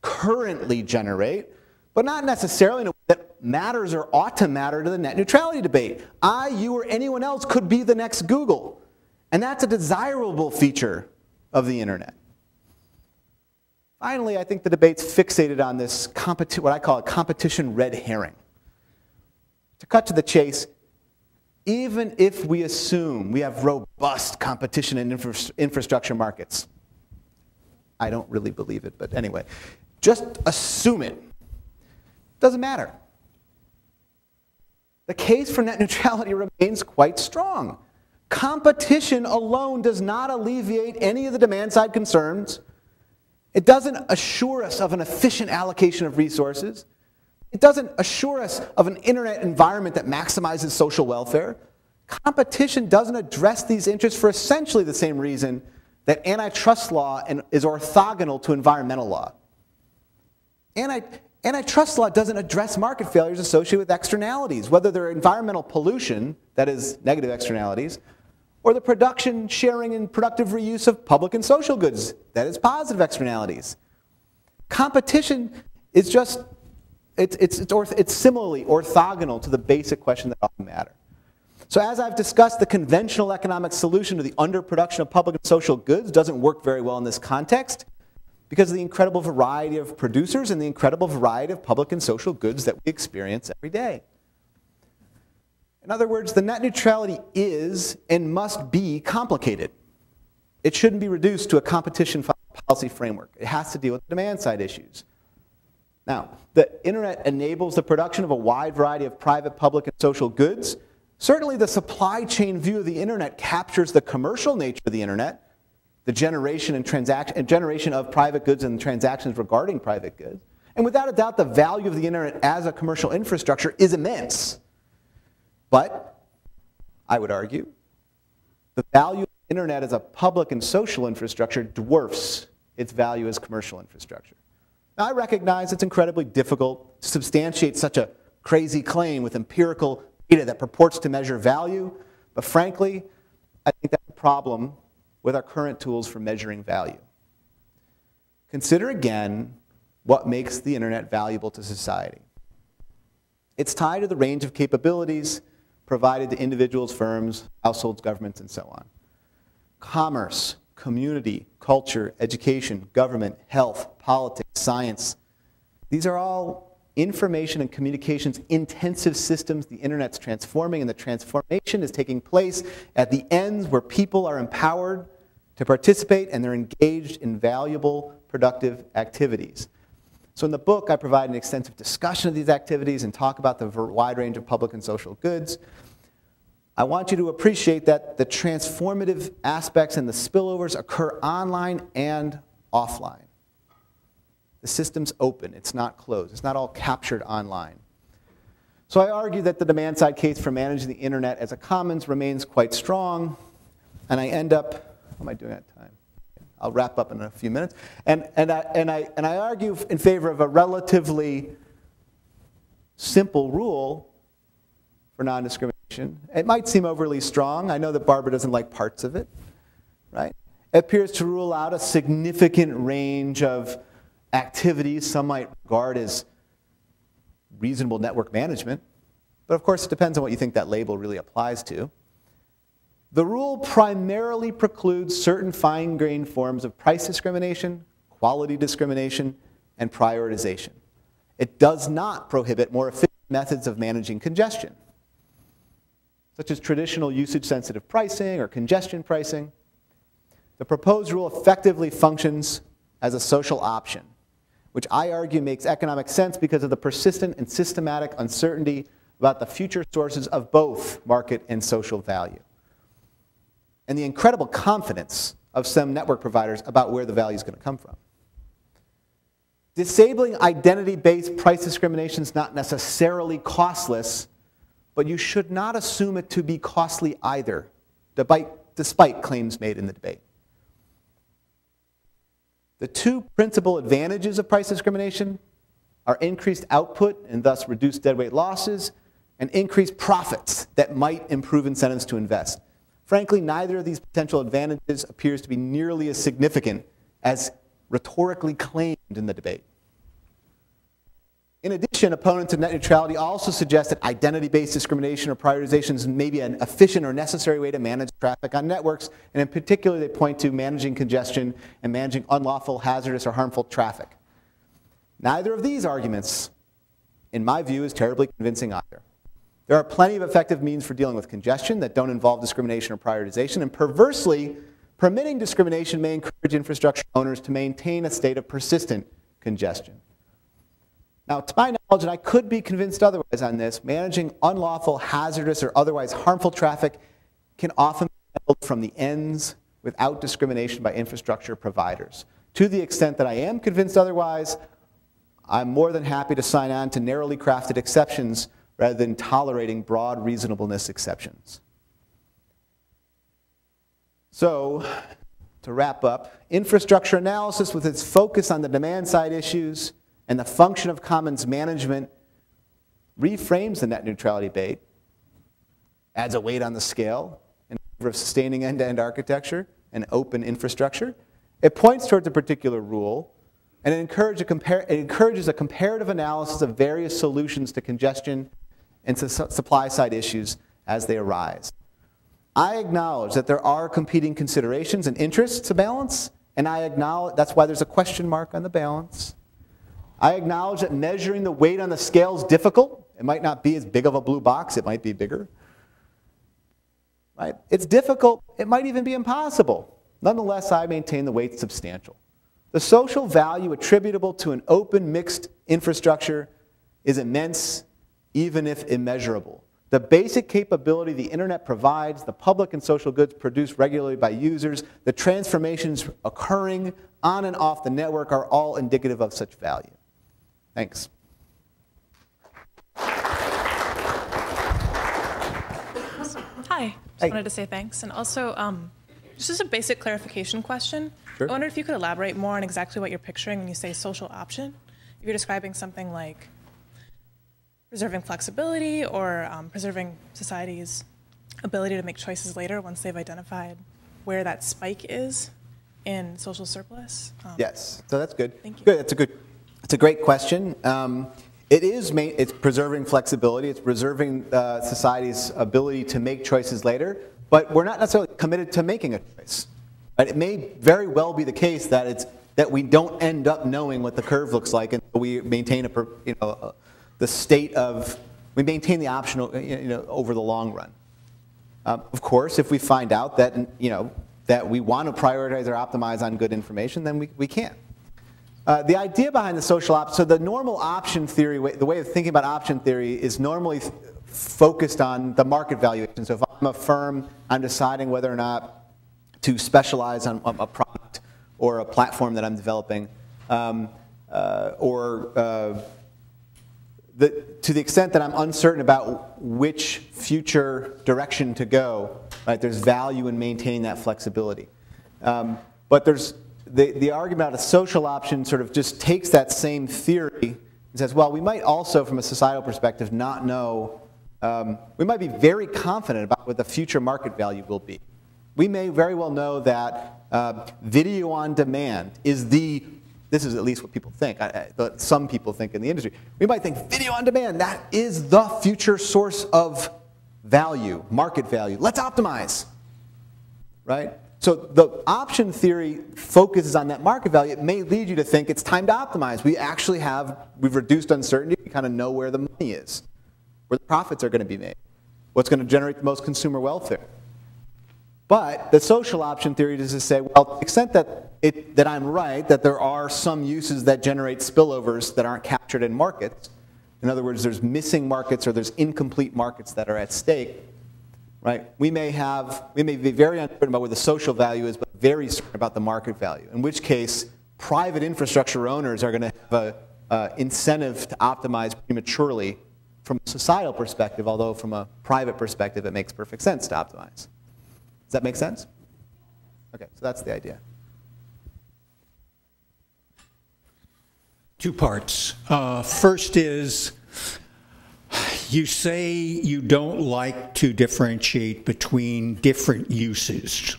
currently generate, but not necessarily in a way that matters or ought to matter to the net neutrality debate. I, you, or anyone else could be the next Google, and that's a desirable feature of the internet. Finally, I think the debate's fixated on this what I call a competition red herring. To cut to the chase, even if we assume we have robust competition in infra infrastructure markets, I don't really believe it, but anyway, just assume it. Doesn't matter. The case for net neutrality remains quite strong. Competition alone does not alleviate any of the demand side concerns. It doesn't assure us of an efficient allocation of resources. It doesn't assure us of an internet environment that maximizes social welfare. Competition doesn't address these interests for essentially the same reason that antitrust law is orthogonal to environmental law. Anti Antitrust law doesn't address market failures associated with externalities, whether they're environmental pollution, that is, negative externalities, or the production, sharing, and productive reuse of public and social goods, that is, positive externalities. Competition is just, it's, it's, it's, orth, it's similarly orthogonal to the basic question that often matter. So as I've discussed, the conventional economic solution to the underproduction of public and social goods doesn't work very well in this context because of the incredible variety of producers and the incredible variety of public and social goods that we experience every day. In other words, the net neutrality is and must be complicated. It shouldn't be reduced to a competition policy framework. It has to deal with demand side issues. Now, the internet enables the production of a wide variety of private, public, and social goods. Certainly, the supply chain view of the internet captures the commercial nature of the internet the generation and transaction generation of private goods and transactions regarding private goods. And without a doubt, the value of the internet as a commercial infrastructure is immense. But I would argue the value of the internet as a public and social infrastructure dwarfs its value as commercial infrastructure. I recognize it's incredibly difficult to substantiate such a crazy claim with empirical data that purports to measure value, but frankly, I think that's a problem with our current tools for measuring value. Consider again what makes the internet valuable to society. It's tied to the range of capabilities provided to individuals, firms, households, governments, and so on. Commerce, community, culture, education, government, health, politics, science. These are all information and communications intensive systems the internet's transforming, and the transformation is taking place at the ends where people are empowered to participate and they're engaged in valuable, productive activities. So in the book, I provide an extensive discussion of these activities and talk about the wide range of public and social goods. I want you to appreciate that the transformative aspects and the spillovers occur online and offline. The system's open, it's not closed, it's not all captured online. So I argue that the demand side case for managing the internet as a commons remains quite strong, and I end up how am I doing at time? I'll wrap up in a few minutes. And, and, I, and, I, and I argue in favor of a relatively simple rule for non It might seem overly strong. I know that Barbara doesn't like parts of it, right? It appears to rule out a significant range of activities some might regard as reasonable network management. But of course, it depends on what you think that label really applies to. The rule primarily precludes certain fine grained forms of price discrimination, quality discrimination, and prioritization. It does not prohibit more efficient methods of managing congestion, such as traditional usage sensitive pricing or congestion pricing. The proposed rule effectively functions as a social option, which I argue makes economic sense because of the persistent and systematic uncertainty about the future sources of both market and social value and the incredible confidence of some network providers about where the value is going to come from. Disabling identity based price discrimination is not necessarily costless, but you should not assume it to be costly either, despite, claims made in the debate. The two principal advantages of price discrimination are increased output and thus reduced deadweight losses, and increased profits that might improve incentives to invest. Frankly, neither of these potential advantages appears to be nearly as significant as rhetorically claimed in the debate. In addition, opponents of net neutrality also suggest that identity-based discrimination or prioritization may be an efficient or necessary way to manage traffic on networks, and in particular they point to managing congestion and managing unlawful, hazardous, or harmful traffic. Neither of these arguments, in my view, is terribly convincing either. There are plenty of effective means for dealing with congestion that don't involve discrimination or prioritization, and perversely, permitting discrimination may encourage infrastructure owners to maintain a state of persistent congestion. Now, to my knowledge, and I could be convinced otherwise on this, managing unlawful, hazardous, or otherwise harmful traffic can often be handled from the ends without discrimination by infrastructure providers. To the extent that I am convinced otherwise, I'm more than happy to sign on to narrowly crafted exceptions rather than tolerating broad reasonableness exceptions. So, to wrap up, infrastructure analysis with its focus on the demand side issues And the function of commons management reframes the net neutrality debate, adds a weight on the scale in favor of sustaining end-to-end architecture and open infrastructure. It points towards a particular rule, and it, encourage a it encourages a comparative analysis of various solutions to congestion and su supply side issues as they arise. I acknowledge that there are competing considerations and interests to balance, and I acknowledge that's why there's a question mark on the balance. I acknowledge that measuring the weight on the scale is difficult. It might not be as big of a blue box, it might be bigger. Right? It's difficult, it might even be impossible. Nonetheless, I maintain the weight substantial. The social value attributable to an open mixed infrastructure is immense, even if immeasurable. The basic capability the internet provides, the public and social goods produced regularly by users, the transformations occurring on and off the network are all indicative of such value. Thanks. Hi, just wanted to say thanks. And also, um, just a basic clarification question. Sure. I wonder if you could elaborate more on exactly what you're picturing when you say social option. If you're describing something like preserving flexibility or um, preserving society's ability to make choices later once they've identified where that spike is in social surplus? Um, yes, so that's good. Thank you. Good, that's a good, it's a great question. Um, it is, it's preserving flexibility, it's preserving uh, society's ability to make choices later, but we're not necessarily committed to making a choice. Right? It may very well be the case that, it's, that we don't end up knowing what the curve looks like and we maintain a, you know, the state of, we maintain the optional, uh, you know, over the long run. Um, of course, if we find out that, you know, that we want to prioritize or optimize on good information, then we, we can. Uh, the idea behind the social option, so the normal option theory, the way of thinking about option theory is normally focused on the market valuation. So if I'm a firm, I'm deciding whether or not to specialize on a product or a platform that I'm developing, um, uh, or uh, the, to the extent that I'm uncertain about which future direction to go, right, there's value in maintaining that flexibility. Um, but there's the, the argument about a social option sort of just takes that same theory and says, well, we might also, from a societal perspective, not know, um, we might be very confident about what the future market value will be. We may very well know that uh, video on demand is the this is at least what people think, I, I, some people think in the industry. We might think video on demand, that is the future source of value, market value. Let's optimize, right? So the option theory focuses on that market value. It may lead you to think it's time to optimize. We actually have, we've reduced uncertainty. We kind of know where the money is, where the profits are going to be made, what's going to generate the most consumer welfare. But the social option theory is to say, well, to the extent that, it, that I'm right, that there are some uses that generate spillovers that aren't captured in markets, in other words, there's missing markets or there's incomplete markets that are at stake, right? We may have, we may be very uncertain about where the social value is, but very certain about the market value, in which case private infrastructure owners are going to have an incentive to optimize prematurely from a societal perspective, although from a private perspective it makes perfect sense to optimize. Does that make sense? Okay, so that's the idea. Two parts. Uh, first is you say you don't like to differentiate between different uses.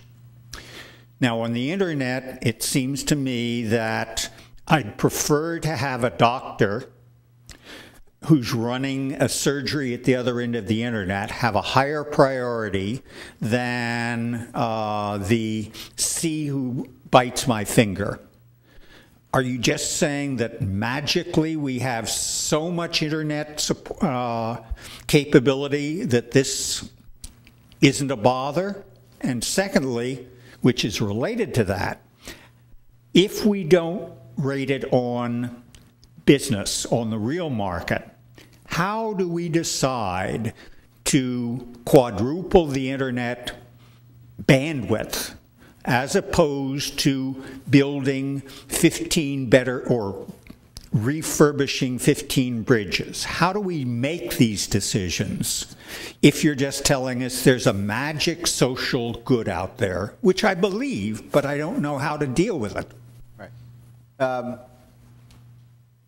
Now, on the internet, it seems to me that I'd prefer to have a doctor who's running a surgery at the other end of the internet have a higher priority than uh, the see who bites my finger. Are you just saying that magically we have so much internet uh, capability that this isn't a bother? And secondly, which is related to that, if we don't rate it on business on the real market, how do we decide to quadruple the internet bandwidth as opposed to building 15 better or refurbishing 15 bridges? How do we make these decisions if you're just telling us there's a magic social good out there, which I believe, but I don't know how to deal with it? Right. Um,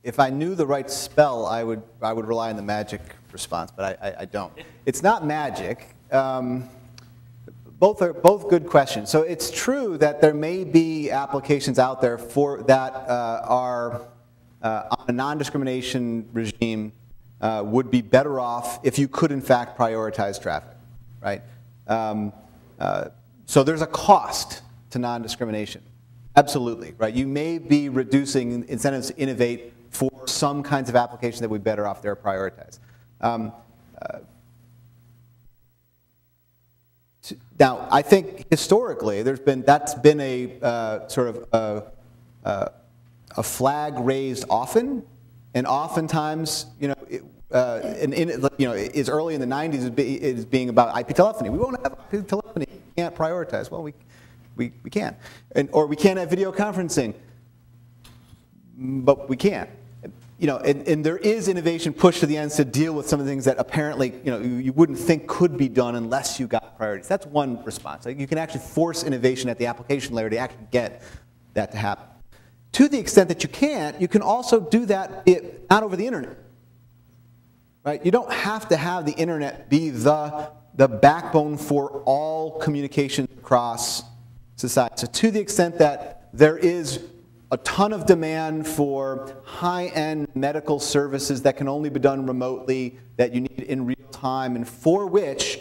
if I knew the right spell, I would, I would rely on the magic response, but I, I, I don't. It's not magic. Um, both are both good questions. So it's true that there may be applications out there for that uh, are uh, on a non-discrimination regime uh, would be better off if you could in fact prioritize traffic, right? Um, uh, so there's a cost to non-discrimination. Absolutely, right? You may be reducing incentives to innovate for some kinds of application that would be better off there prioritize. Um, uh, now, I think historically, there's been that's been a uh, sort of a, a, a, flag raised often, and oftentimes, you know, it, uh, and in, you know, is early in the 90s is being about IP telephony. We won't have IP telephony. We can't prioritize. Well, we we we can, and or we can't have video conferencing, but we can't you know, and, and, there is innovation pushed to the ends to deal with some of the things that apparently, you know, you, you wouldn't think could be done unless you got priorities. That's one response. Like you can actually force innovation at the application layer to actually get that to happen. To the extent that you can't, you can also do that it, not over the internet. Right? You don't have to have the internet be the, the backbone for all communication across society. So to the extent that there is a ton of demand for high-end medical services that can only be done remotely, that you need in real time, and for which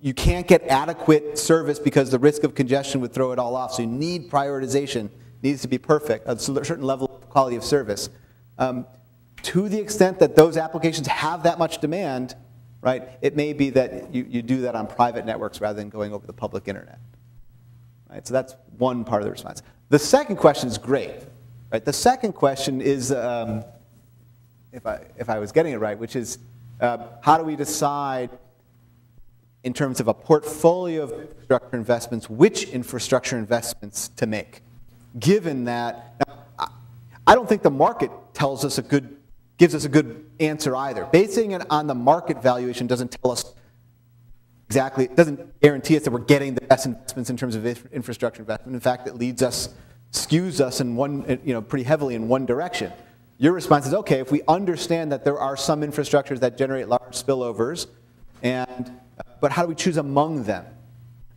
you can't get adequate service because the risk of congestion would throw it all off. So you need prioritization, It needs to be perfect, a certain level of quality of service. Um, to the extent that those applications have that much demand, right, it may be that you, you do that on private networks rather than going over the public internet. Right, so that's one part of the response. The second question is great. Right? The second question is, um, if, I, if I was getting it right, which is uh, how do we decide in terms of a portfolio of infrastructure investments, which infrastructure investments to make, given that, now, I don't think the market tells us a good, gives us a good answer either. Basing it on the market valuation doesn't tell us exactly, it doesn't guarantee us that we're getting the best investments in terms of infrastructure investment. In fact, it leads us, skews us in one, you know, pretty heavily in one direction. Your response is, okay, if we understand that there are some infrastructures that generate large spillovers, and, but how do we choose among them?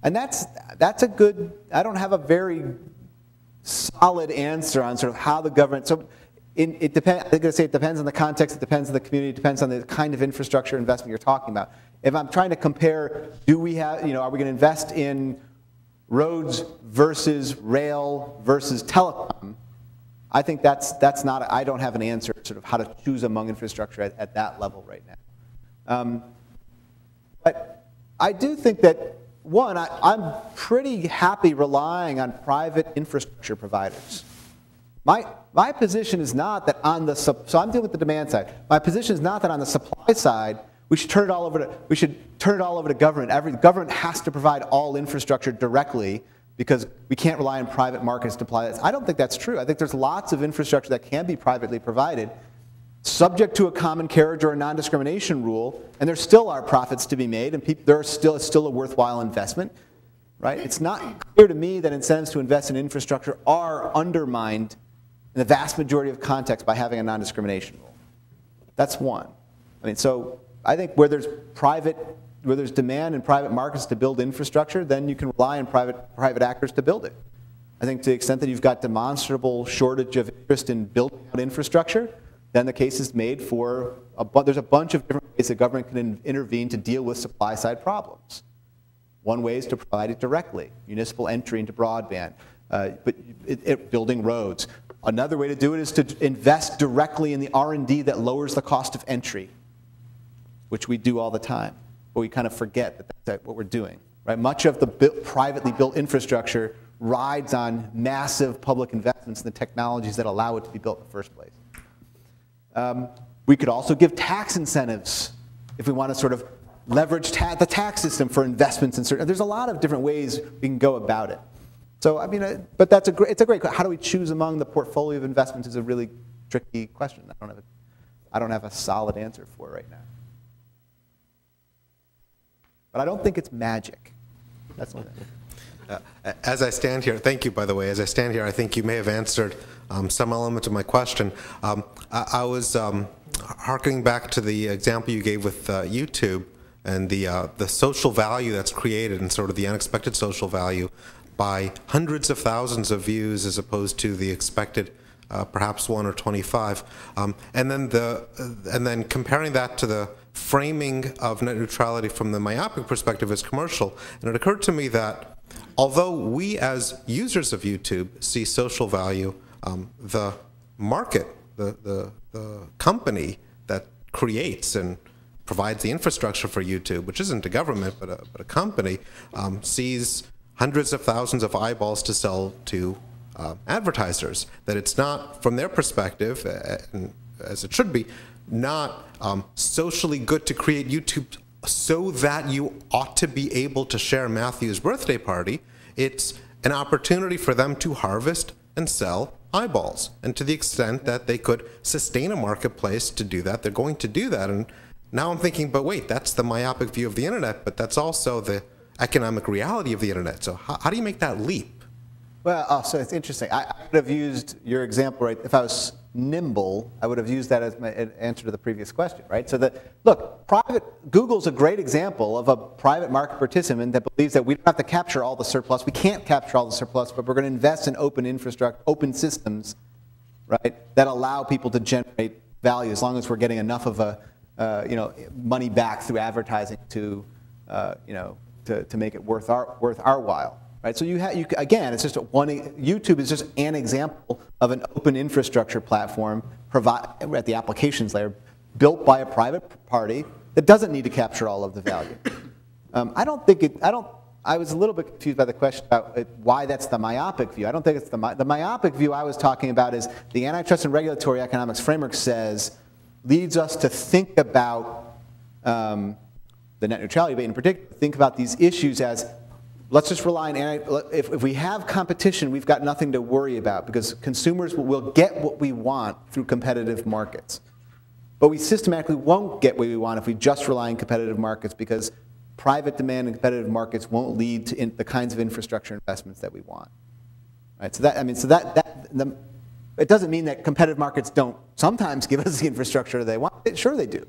And that's, that's a good, I don't have a very solid answer on sort of how the government, so in, it depends, I'm going to say it depends on the context, it depends on the community, it depends on the kind of infrastructure investment you're talking about. If I'm trying to compare, do we have, you know, are we going to invest in roads versus rail versus telecom? I think that's, that's not, I don't have an answer sort of how to choose among infrastructure at, at that level right now. Um, but I do think that, one, I, I'm pretty happy relying on private infrastructure providers. My, my position is not that on the, so I'm dealing with the demand side. My position is not that on the supply side, we should turn it all over to, we should turn it all over to government. Every government has to provide all infrastructure directly because we can't rely on private markets to supply this. I don't think that's true. I think there's lots of infrastructure that can be privately provided subject to a common carriage or a non-discrimination rule, and there still are profits to be made, and people, there are still, it's still a worthwhile investment, right? It's not clear to me that incentives to invest in infrastructure are undermined in the vast majority of contexts by having a non-discrimination rule. That's one. I mean, so I think where there's private, where there's demand in private markets to build infrastructure, then you can rely on private, private actors to build it. I think to the extent that you've got demonstrable shortage of interest in building out infrastructure, then the case is made for, a there's a bunch of different ways the government can in intervene to deal with supply side problems. One way is to provide it directly, municipal entry into broadband, uh, but it, it, building roads. Another way to do it is to invest directly in the R&D that lowers the cost of entry, which we do all the time, but we kind of forget that that's what we're doing. Right? Much of the privately built infrastructure rides on massive public investments in the technologies that allow it to be built in the first place. Um, we could also give tax incentives if we want to sort of leverage ta the tax system for investments in certain. There's a lot of different ways we can go about it. So I mean, uh, but that's a great, it's a great. How do we choose among the portfolio of investments is a really tricky question. I don't have a, I don't have a solid answer for right now. But I don't think it's magic. That's all. Uh, as I stand here, thank you, by the way. As I stand here, I think you may have answered um, some element of my question. Um, I, I was um, harkening back to the example you gave with uh, YouTube and the uh, the social value that's created and sort of the unexpected social value by hundreds of thousands of views as opposed to the expected uh, perhaps one or 25. Um, and then the uh, and then comparing that to the framing of net neutrality from the myopic perspective as commercial. And it occurred to me that although we as users of YouTube see social value, um, the market, the, the, the company that creates and provides the infrastructure for YouTube, which isn't a government but a, but a company, um, sees hundreds of thousands of eyeballs to sell to uh, advertisers. That it's not, from their perspective, uh, as it should be, not um, socially good to create YouTube so that you ought to be able to share Matthew's birthday party. It's an opportunity for them to harvest and sell eyeballs. And to the extent that they could sustain a marketplace to do that, they're going to do that. And now I'm thinking, but wait, that's the myopic view of the internet, but that's also the economic reality of the internet. So how, how do you make that leap? Well, oh, so it's interesting. I, I would have used your example, right? If I was nimble, I would have used that as my answer to the previous question, right? So that, look, private, Google's a great example of a private market participant that believes that we don't have to capture all the surplus. We can't capture all the surplus, but we're going to invest in open infrastructure, open systems, right, that allow people to generate value as long as we're getting enough of a, uh, you know, money back through advertising to, uh, you know, to, to make it worth our, worth our while. Right? So you have, you, again, it's just one, YouTube is just an example of an open infrastructure platform provide, at the applications layer built by a private party that doesn't need to capture all of the value. Um, I don't think it, I don't, I was a little bit confused by the question about it, why that's the myopic view. I don't think it's the, the myopic view I was talking about is the antitrust and regulatory economics framework says, leads us to think about um, the net neutrality debate in particular, think about these issues as let's just rely on, if, if we have competition, we've got nothing to worry about because consumers will, get what we want through competitive markets. But we systematically won't get what we want if we just rely on competitive markets because private demand and competitive markets won't lead to the kinds of infrastructure investments that we want. Right? So that, I mean, so that, that the, it doesn't mean that competitive markets don't sometimes give us the infrastructure they want. Sure they do.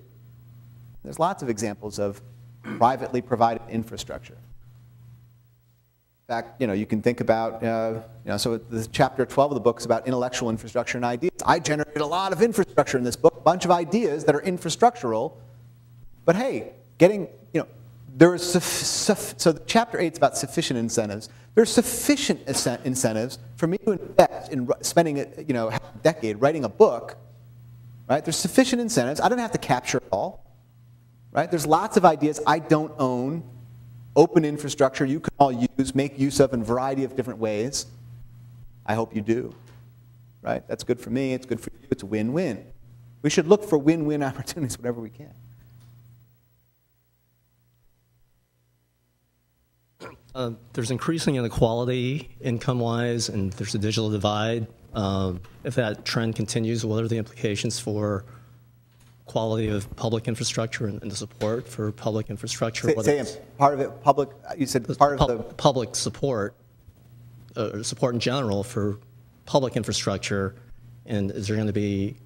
There's lots of examples of privately provided infrastructure fact, you know, you can think about, uh, you know, so the chapter 12 of the book is about intellectual infrastructure and ideas. I generated a lot of infrastructure in this book, a bunch of ideas that are infrastructural. But hey, getting, you know, there's, so chapter 8 is about sufficient incentives. There's sufficient incentives for me to invest in spending, a, you know, a decade writing a book, right? There's sufficient incentives. I don't have to capture it all, right? There's lots of ideas I don't own open infrastructure you can all use, make use of in a variety of different ways. I hope you do. Right? That's good for me, it's good for you, it's a win-win. We should look for win-win opportunities whenever we can. Uh, there's increasing inequality income-wise, and there's a digital divide. Uh, if that trend continues, what are the implications for quality of public infrastructure and, and the support for public infrastructure. Say, say again, part of it, public, you said part pu of the... Public support, uh, support in general for public infrastructure, and is there going to be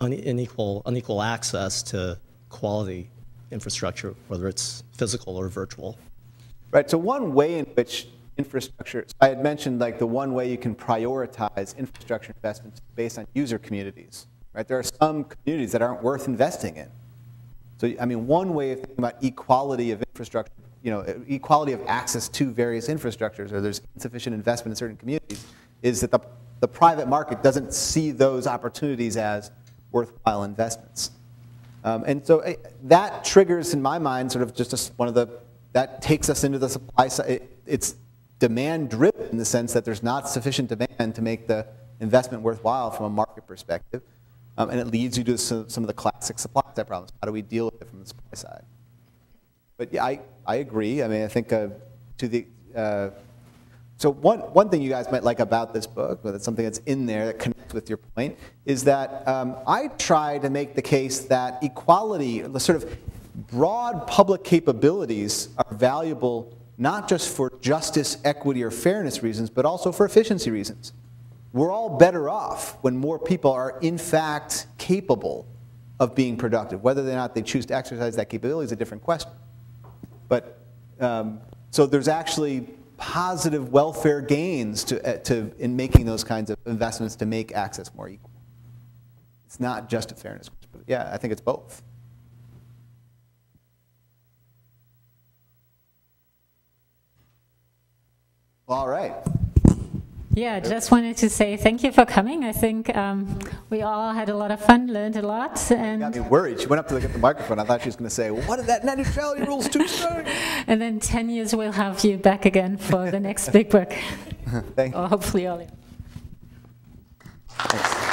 unequal, unequal access to quality infrastructure, whether it's physical or virtual? Right, so one way in which infrastructure, so I had mentioned like the one way you can prioritize infrastructure investments based on user communities. Right? There are some communities that aren't worth investing in. So, I mean, one way of thinking about equality of infrastructure, you know, equality of access to various infrastructures, or there's insufficient investment in certain communities, is that the, the private market doesn't see those opportunities as worthwhile investments. Um, and so eh, that triggers, in my mind, sort of just a, one of the, that takes us into the supply side. It, it's demand driven in the sense that there's not sufficient demand to make the investment worthwhile from a market perspective. Um, and it leads you to some, some, of the classic supply side problems. How do we deal with it from the supply side? But yeah, I, I agree. I mean, I think uh, to the, uh, so one, one thing you guys might like about this book, but it's something that's in there that connects with your point, is that um, I try to make the case that equality, the sort of broad public capabilities are valuable not just for justice, equity, or fairness reasons, but also for efficiency reasons. We're all better off when more people are in fact capable of being productive. Whether or not they choose to exercise that capability is a different question. But um, so there's actually positive welfare gains to, uh, to, in making those kinds of investments to make access more equal. It's not just a fairness, but yeah, I think it's both. All right. Yeah, just wanted to say thank you for coming. I think um, we all had a lot of fun, learned a lot. And got me worried. She went up to look at the microphone. I thought she was going to say, what are that net neutrality rules too strong? and then 10 years, we'll have you back again for the next big book. thank you. Or hopefully earlier. Thanks.